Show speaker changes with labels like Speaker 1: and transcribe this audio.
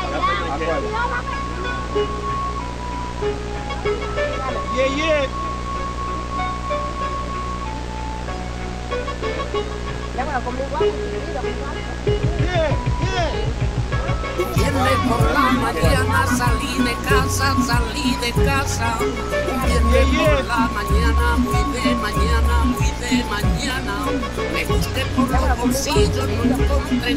Speaker 1: Yeah, yeah. Yeah, yeah.
Speaker 2: Viernes por la mañana salí de casa, salí de casa. Viernes por la mañana, muy de mañana, muy de mañana. Me busqué por los bolsillos, no encontré